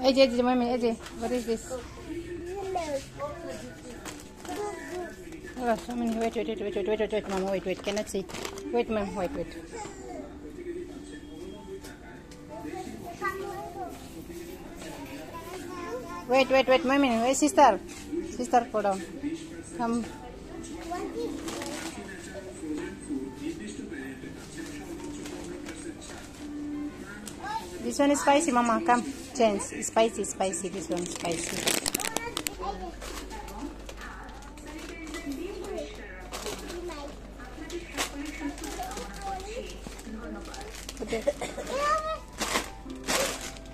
AJ, AJ, mommy, AJ, what is this? Oh, so many. Wait, wait, wait, wait, wait, wait, wait, wait, mom, wait, wait, cannot see. Wait, mom, wait, wait. Wait, wait, wait, mommy, wait, sister. Sister, go down. Come. This one is spicy, mama. Come, change. Spicy, spicy. This one is spicy. Put.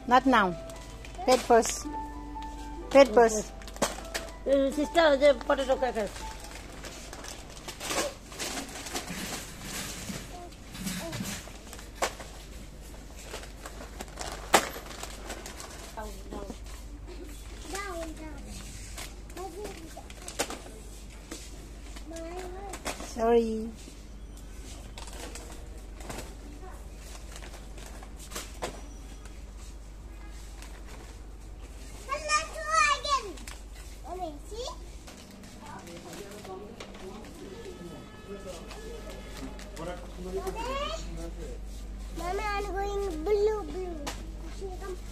Not now. Head first. Head first. Sister, the potato crackers. Sorry. Mama, I'm going blue, blue. I come? The blue, blue.